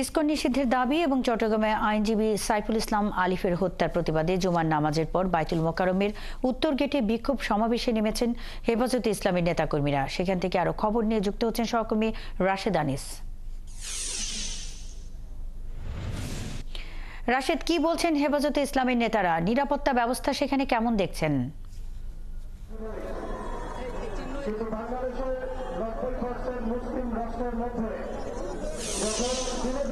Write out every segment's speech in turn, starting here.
ISKCON নিষিদ্ধের দাবি এবং চট্টগ্রামে আইনজীবী সাইফুল ইসলাম আলিফের হত্যার প্রতিবাদে জুমার নামাজের পর বাইতুল মোকারমের উত্তর গেটে বিক্ষোভ সমাবেশে নেমেছেন হেফাজতে ইসলামের নেতাকর্মীরা। সেখান থেকে আরও খবর নিয়ে যুক্ত হচ্ছেন সহকর্মী রাশেদ আনিস। রাশেদ, কি বলছেন হেফাজতে ইসলামের নেতারা? নিরাপত্তা ব্যবস্থা সেখানে কেমন দেখছেন? মুসলিম রাষ্ট্রের মধ্যে যখন দিনে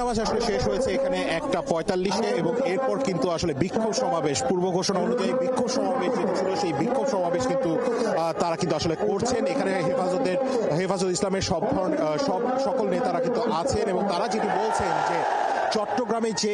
নামাজ আসলে শেষ হয়েছে এখানে একটা পঁয়তাল্লিশে এবং এরপর কিন্তু আসলে বিক্ষোভ সমাবেশ। পূর্ব ঘোষণা অনুযায়ী বিক্ষোভ সমাবেশ যেটি ছিল, সেই বিক্ষোভ সমাবেশ কিন্তু তারা কিন্তু আসলে করছেন। এখানে হেফাজতের, হেফাজত ইসলামের সব সব সকল নেতারা কিন্তু আছেন এবং তারা যেটি বলছেন যে চট্টগ্রামে যে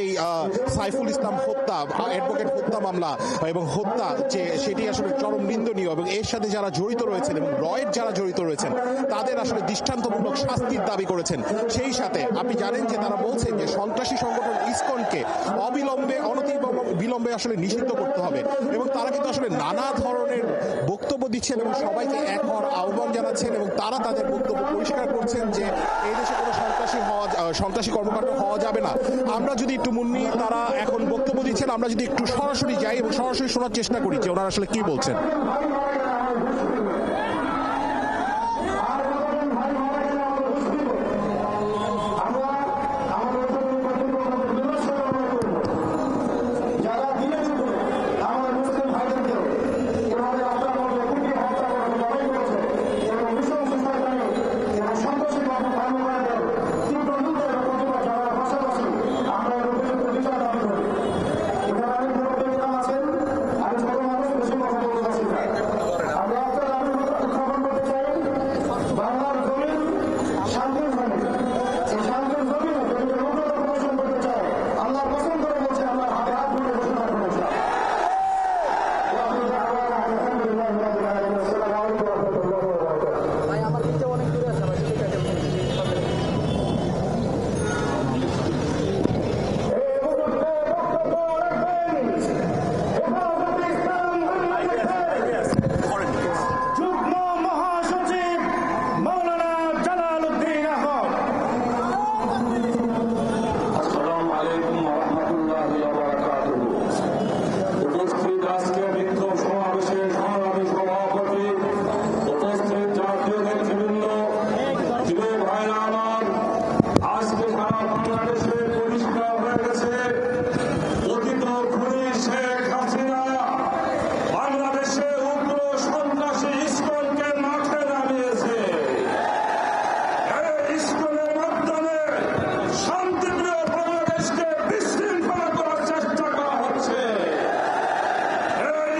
সাইফুল ইসলাম হত্যা অ্যাডভোকেট হত্যা মামলা, এবং হত্যা যে, সেটি আসলে চরম নিন্দনীয়, এবং এর সাথে যারা জড়িত রয়েছেন, এবং রয়ের যারা জড়িত রয়েছেন, তাদের আসলে দৃষ্টান্তমূলক শাস্তির দাবি করেছেন। সেই সাথে আপনি জানেন যে তারা বলছেন যে সন্ত্রাসী সংগঠন ইসকনকে অবিলম্বে অনতি বিলম্বে আসলে নিষিদ্ধ করতে হবে, এবং তারা কিন্তু আসলে নানা ধরনের বক্তব্য দিচ্ছেন, এবং সবাইকে এক হওয়ার আহ্বান জানাচ্ছেন, এবং তারা তাদের বক্তব্য পরিষ্কার করছেন যে, এই দেশে কোনো সন্ত্রাসী হওয়া সন্ত্রাসী কর্মকাণ্ড হওয়া যাবে না। আমরা যদি একটু মুন্নি তারা এখন বক্তব্য দিচ্ছেন, আমরা যদি একটু সরাসরি যাই এবং সরাসরি শোনার চেষ্টা করি যে ওনারা আসলে কি বলছেন।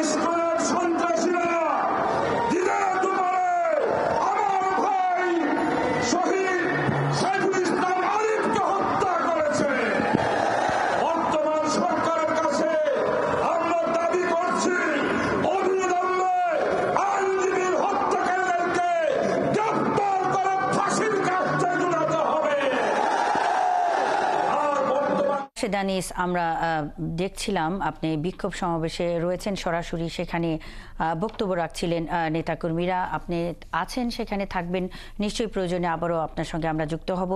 এই বর্তমান দানিস আমরা দেখছিলাম আপনি বিক্ষোভ সমাবেশে রয়েছেন সরাসরি, সেখানে বক্তব্য রাখছিলেন নেতাকর্মীরা। আপনি আছেন, সেখানে থাকবেন। নিশ্চয়ই প্রয়োজনে আবারও আপনার সঙ্গে আমরা যুক্ত হব।